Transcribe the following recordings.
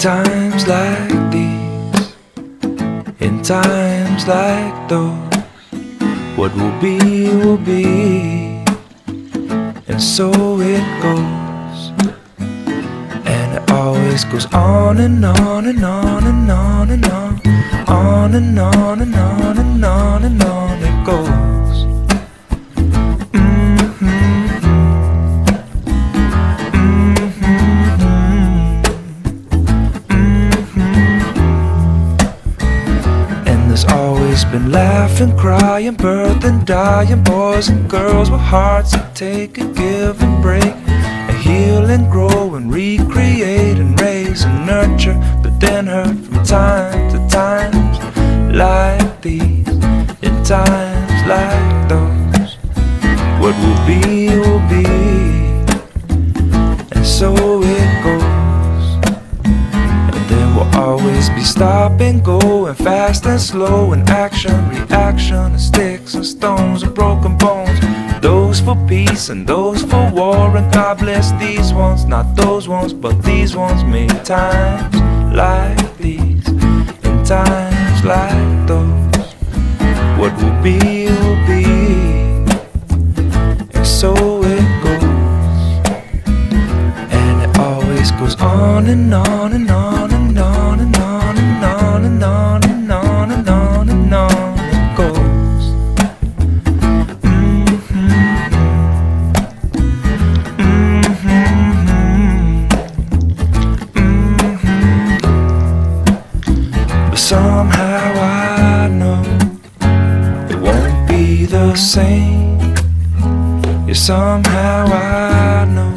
times like these, in times like those, what will be will be, and so it goes. And it always goes on and on and on and on and on, on and on and on and on and on it goes. There's always been laughing, crying, birth and dying boys and girls with hearts that take and give and break, and heal and grow and recreate and raise and nurture, but then hurt from time to time, like these, in times like those. What will be will be, and so it goes. Always be stop and go and fast and slow and action, reaction and sticks and stones and broken bones. Those for peace and those for war and God bless these ones, not those ones, but these ones made times like these, in times like those. What will be will be, and so it goes. And it always goes on and on and on and on and on somehow I know it won't be the same. Yeah, somehow I know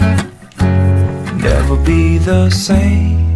never be the same.